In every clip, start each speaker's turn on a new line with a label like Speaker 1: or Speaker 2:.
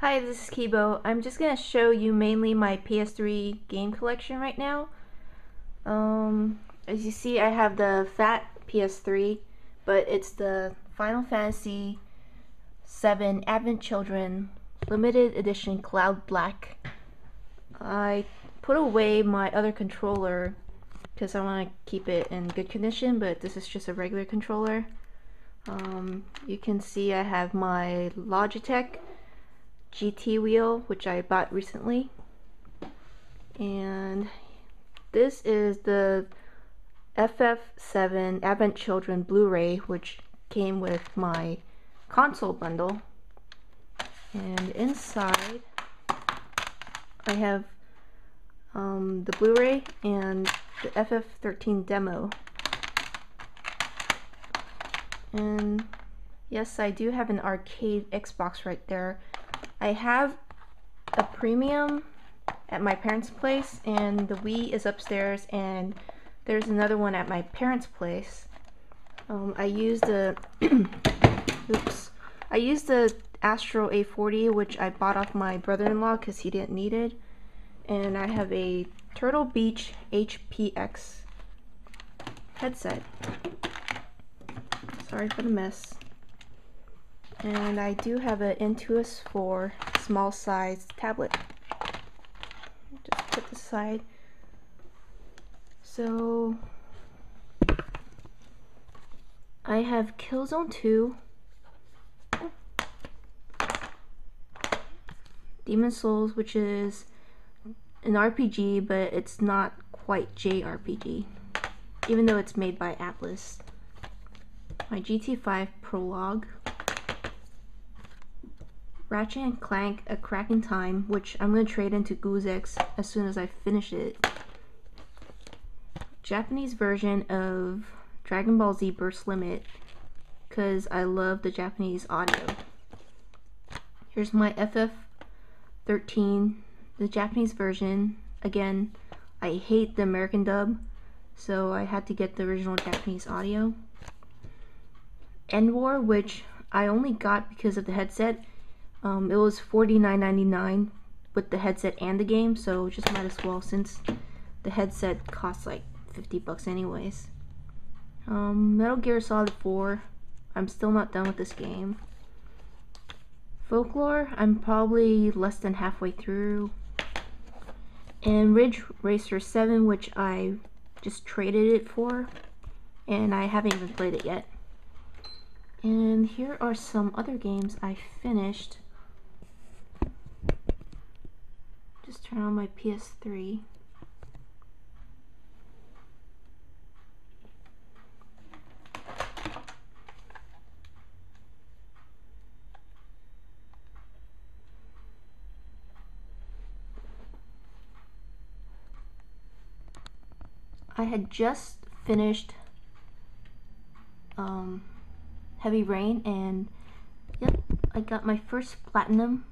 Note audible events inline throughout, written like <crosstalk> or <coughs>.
Speaker 1: Hi, this is Kibo. I'm just going to show you mainly my PS3 game collection right now. Um, as you see, I have the fat PS3, but it's the Final Fantasy 7 Advent Children limited edition Cloud Black. I put away my other controller because I want to keep it in good condition, but this is just a regular controller. Um, you can see I have my Logitech GT wheel, which I bought recently. And this is the FF7 Advent Children Blu-ray, which came with my console bundle. And inside, I have um, the Blu-ray and the FF13 demo. And yes, I do have an arcade Xbox right there. I have a premium at my parents' place and the Wii is upstairs and there's another one at my parents' place. Um, I used the <coughs> oops I used the Astro A40 which I bought off my brother-in-law because he didn't need it and I have a Turtle Beach HPX headset. Sorry for the mess. And I do have an Intuos 4 small size tablet. Just put this aside. So I have Killzone 2, Demon Souls, which is an RPG, but it's not quite JRPG, even though it's made by Atlus. My GT5 Prologue, Ratchet and Clank A Crack in Time, which I'm going to trade into Goozex as soon as I finish it. Japanese version of Dragon Ball Z Burst Limit, because I love the Japanese audio. Here's my FF13, the Japanese version. Again, I hate the American dub, so I had to get the original Japanese audio. EndWar, which I only got because of the headset um, it was $49.99 with the headset and the game, so just might as well since the headset costs like 50 bucks anyways. Um, Metal Gear Solid 4, I'm still not done with this game. Folklore, I'm probably less than halfway through. And Ridge Racer 7, which I just traded it for, and I haven't even played it yet. And here are some other games I finished. Just turn on my PS3. I had just finished um, Heavy Rain and yep, I got my first platinum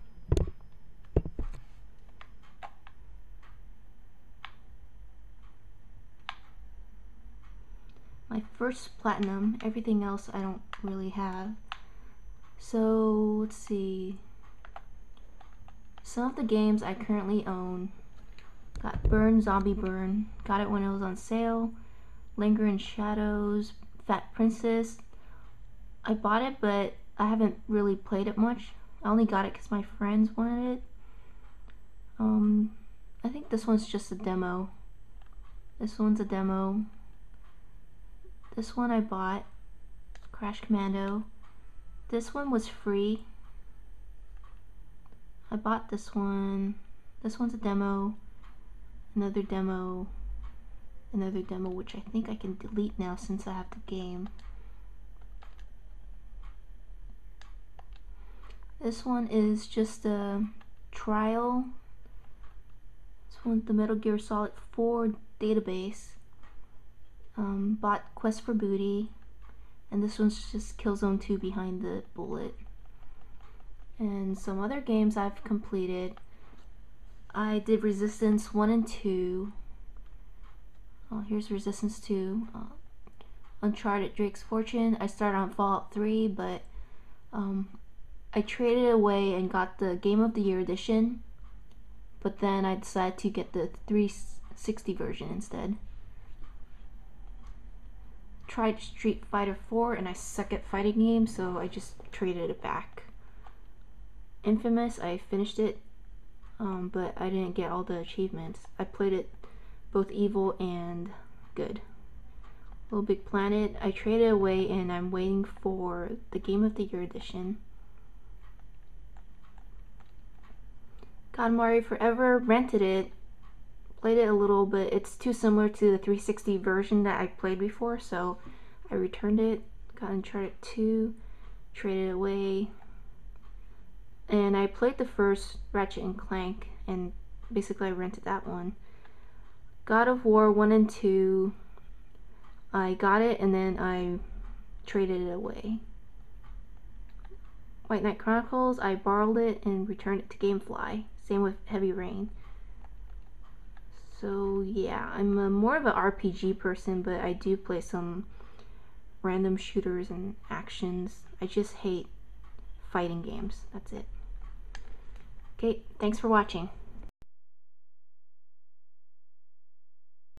Speaker 1: first platinum. Everything else I don't really have. So, let's see. Some of the games I currently own. Got Burn Zombie Burn. Got it when it was on sale. Linger in Shadows. Fat Princess. I bought it, but I haven't really played it much. I only got it because my friends wanted it. Um, I think this one's just a demo. This one's a demo. This one I bought, Crash Commando. This one was free. I bought this one. This one's a demo. Another demo. Another demo, which I think I can delete now since I have the game. This one is just a trial. This one's the Metal Gear Solid 4 database um, bought Quest for Booty, and this one's just Killzone 2 behind the bullet. And some other games I've completed. I did Resistance 1 and 2. Oh, here's Resistance 2. Uh, Uncharted Drake's Fortune. I started on Fallout 3, but um, I traded away and got the Game of the Year edition, but then I decided to get the 360 version instead. Tried Street Fighter 4 and I suck at fighting games, so I just traded it back. Infamous, I finished it, um, but I didn't get all the achievements. I played it both evil and good. Little Big Planet, I traded away and I'm waiting for the Game of the Year edition. God Mario Forever, rented it, played it a little, but it's too similar to the 360 version that I played before, so I returned it, got Uncharted 2, traded it away, and I played the first Ratchet and Clank, and basically I rented that one. God of War 1 and 2, I got it and then I traded it away. White Knight Chronicles, I borrowed it and returned it to Gamefly. Same with Heavy Rain. So yeah, I'm a, more of an RPG person, but I do play some random shooters and actions. I just hate fighting games. That's it. Okay, thanks for watching.